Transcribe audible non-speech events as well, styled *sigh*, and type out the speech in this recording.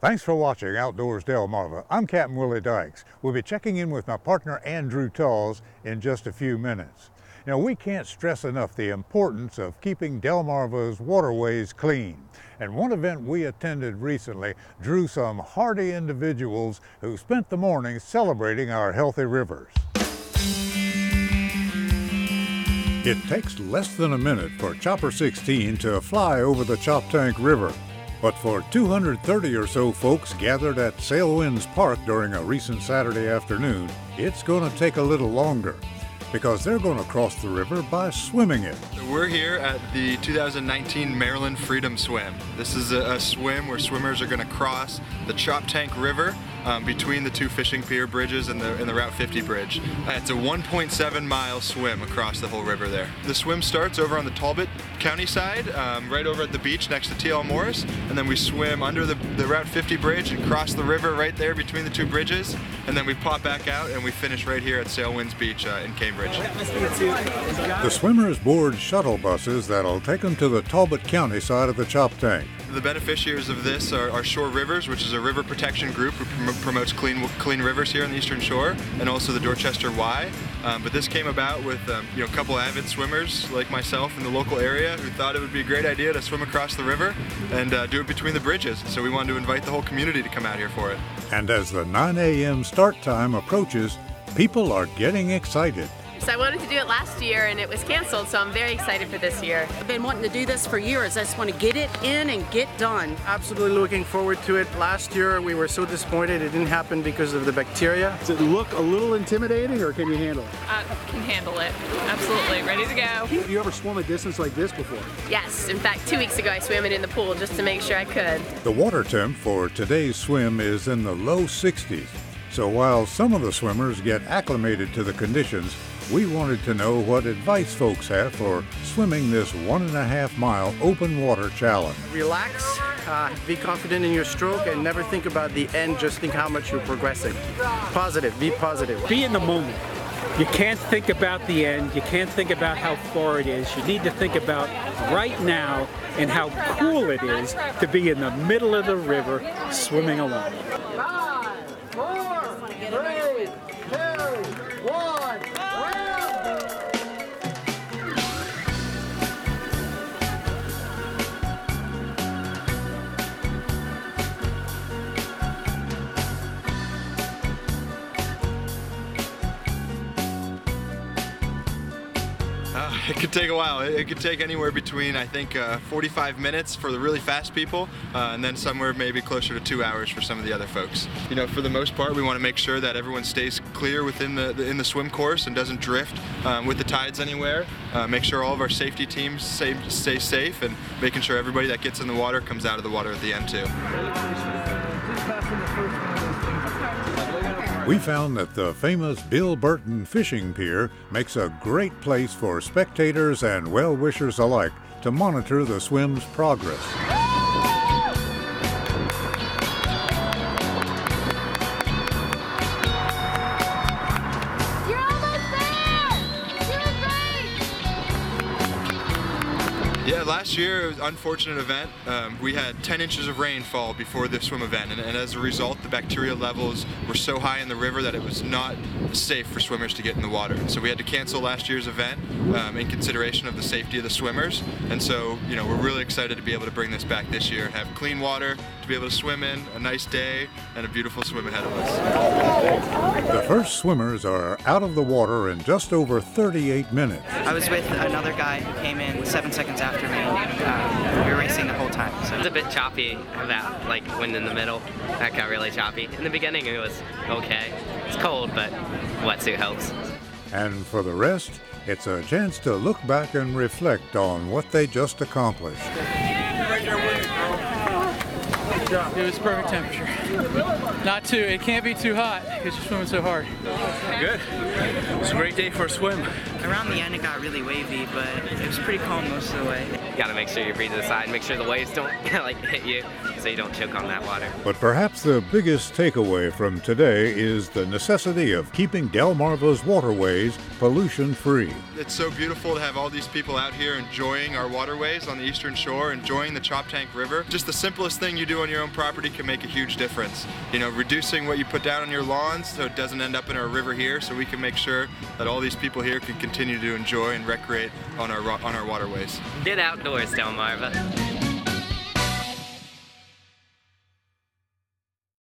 Thanks for watching Outdoors Delmarva. I'm Captain Willie Dykes. We'll be checking in with my partner Andrew Talls in just a few minutes. Now, we can't stress enough the importance of keeping Delmarva's waterways clean. And one event we attended recently drew some hardy individuals who spent the morning celebrating our healthy rivers. It takes less than a minute for Chopper 16 to fly over the Choptank River. But for 230 or so folks gathered at Sailwinds Park during a recent Saturday afternoon, it's going to take a little longer because they're going to cross the river by swimming it. We're here at the 2019 Maryland Freedom Swim. This is a, a swim where swimmers are going to cross the Choptank River um, between the two fishing pier bridges and the, and the Route 50 bridge. Uh, it's a 1.7 mile swim across the whole river there. The swim starts over on the Talbot County side, um, right over at the beach next to T.L. Morris, and then we swim under the, the Route 50 bridge and cross the river right there between the two bridges, and then we pop back out and we finish right here at Sailwinds Beach uh, in Cambridge. The swimmers board shuttle buses that'll take them to the Talbot County side of the Choptank. The beneficiaries of this are, are, Shore Rivers, which is a river protection group who prom promotes clean clean rivers here on the Eastern Shore, and also the Dorchester Y. Um, but this came about with um, you know a couple avid swimmers like myself in the local area who thought it would be a great idea to swim across the river and uh, do it between the bridges. So we wanted to invite the whole community to come out here for it. And as the 9 a.m. start time approaches, people are getting excited. So I wanted to do it last year and it was canceled, so I'm very excited for this year. I've been wanting to do this for years. I just want to get it in and get done. Absolutely looking forward to it. Last year we were so disappointed it didn't happen because of the bacteria. Does it look a little intimidating or can you handle it? I can handle it. Absolutely. Ready to go. Have you ever swum a distance like this before? Yes. In fact, two weeks ago I swam it in the pool just to make sure I could. The water temp for today's swim is in the low 60s. So while some of the swimmers get acclimated to the conditions, we wanted to know what advice folks have for swimming this one and a half mile open water challenge. Relax, uh, be confident in your stroke, and never think about the end, just think how much you're progressing. Positive, be positive. Be in the moment. You can't think about the end, you can't think about how far it is. You need to think about right now and how cool it is to be in the middle of the river swimming along. It could take a while. It, it, could take anywhere between, I think, uh, 45 minutes for the really fast people, uh, and then somewhere maybe closer to two hours for some of the other folks. You know, for the most part, we want to make sure that everyone stays clear within the, the in the swim course and doesn't drift um, with the tides anywhere. Uh, make sure all of our safety teams stay, stay safe and making sure everybody that gets in the water comes out of the water at the end too. We found that the famous Bill Burton Fishing Pier makes a great place for spectators and well wishers alike to monitor the swim's progress. Yeah, last year it was an unfortunate event. Um, we had 10 inches of rain fall before the swim event, and, and, as a result, the bacteria levels were so high in the river that it was not safe for swimmers to get in the water. So we had to cancel last year's event um, in consideration of the safety of the swimmers. And so, you know, we're really excited to be able to bring this back this year and have clean water to be able to swim in, a nice day, and a beautiful swim ahead of us. The first swimmers are out of the water in just over 38 minutes. I was with another guy who came in seven seconds after me. Um, we were racing the whole time. So. It's a bit choppy about like wind in the middle. That got really choppy. In the beginning it was okay. It's cold, but wetsuit helps. And for the rest, it's a chance to look back and reflect on what they just accomplished. It was perfect temperature. Not too, it can't be too hot because you're swimming so hard. Good. It's a great day for a swim. Around the end, it got really wavy, but it was pretty calm most of the way. You gotta make sure you breathe to the side, make sure the waves don't *laughs* like hit you so you don't choke on that water. But perhaps the biggest takeaway from today is the necessity of keeping Delmarva's waterways pollution free. It's so beautiful to have all these people out here enjoying our waterways on the eastern shore, enjoying the Choptank River. Just the simplest thing you do on your own property can make a huge difference. You know, reducing what you put down on your lawns so it doesn't end up in our river here, so we can make sure that all these people here can continue to enjoy and recreate on our on our waterways. Get outdoors, Delmarva.